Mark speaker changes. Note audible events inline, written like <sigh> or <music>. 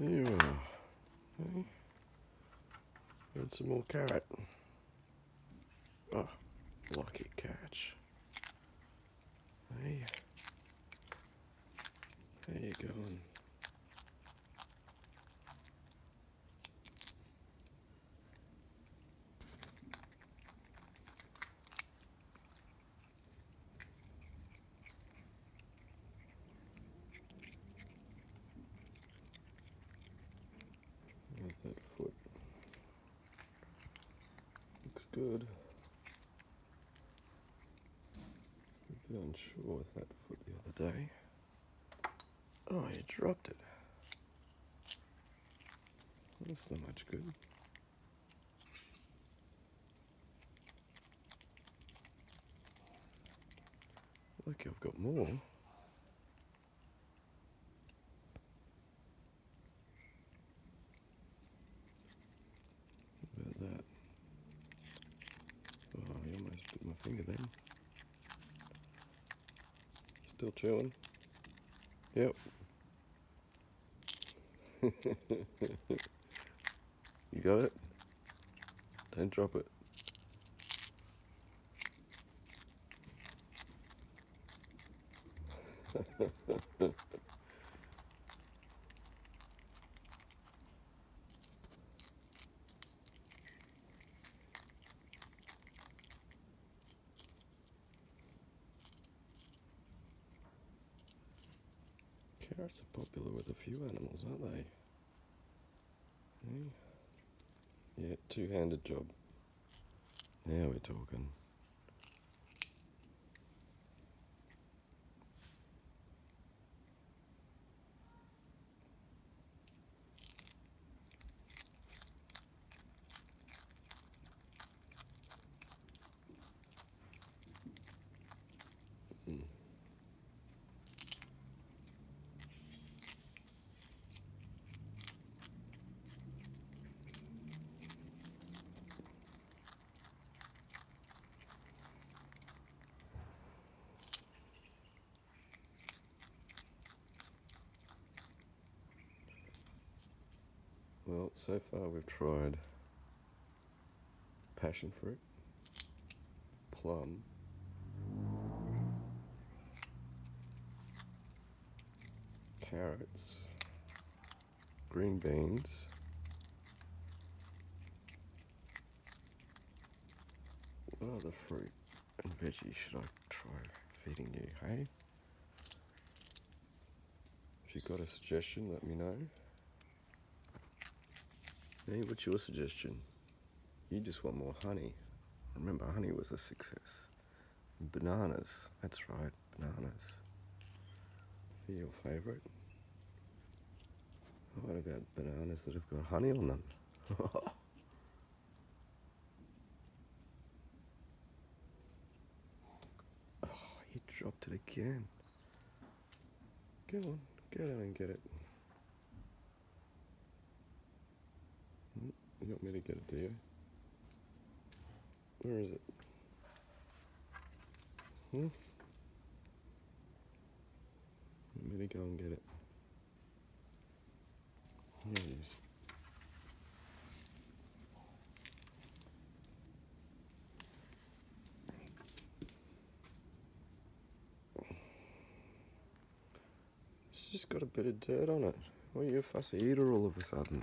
Speaker 1: There you are. Okay. And some more carrot. Oh, lucky catch. Hey. How you going? How's that foot? Looks good. A bit unsure with that foot the other day. Oh, you dropped it. That's not much good. Lucky I've got more. How about that? Oh, I almost bit my finger then. Still chewing. Yep. <laughs> you got it? Don't drop it. <laughs> Carrots are popular with a few animals, aren't they? Yeah, two-handed job. Now we're talking. Well, so far we've tried passion fruit, plum, carrots, green beans, what other fruit and veggie should I try feeding you, hey? If you've got a suggestion, let me know. Hey, what's your suggestion? You just want more honey. Remember, honey was a success. Bananas, that's right, bananas. They're your favourite. What about bananas that have got honey on them? <laughs> oh, he dropped it again. Go on, go down and get it. Hmm, You want me to get it, do you? Where is it? Hmm? Want me to go and get it? Here it is. It's just got a bit of dirt on it. Well, you're a fussy eater all of a sudden.